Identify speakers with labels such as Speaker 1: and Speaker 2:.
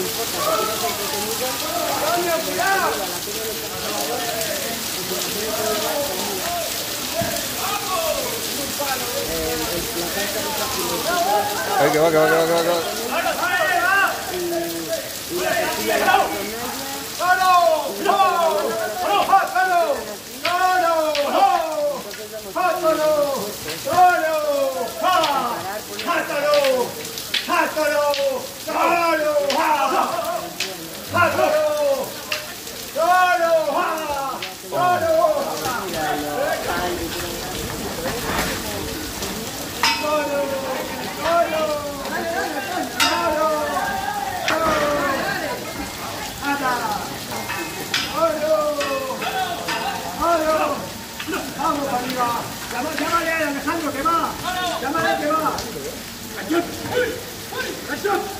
Speaker 1: importa, porque no es entretenido. ¡Coño, cuidado! La pena del trabajador, la pena del trabajador, la pena del trabajador, la la pena del trabajador, la pena del trabajador, la pena del trabajador, la pena del trabajador, la la pena del la pena del trabajador, la pena del trabajador, la pena del trabajador, la pena del trabajador,
Speaker 2: Bravo, Paniva. Llama, llámale a Alejandro, que va.
Speaker 1: Llámale, que va. ¡Ayúdame! ¡Ayúdame!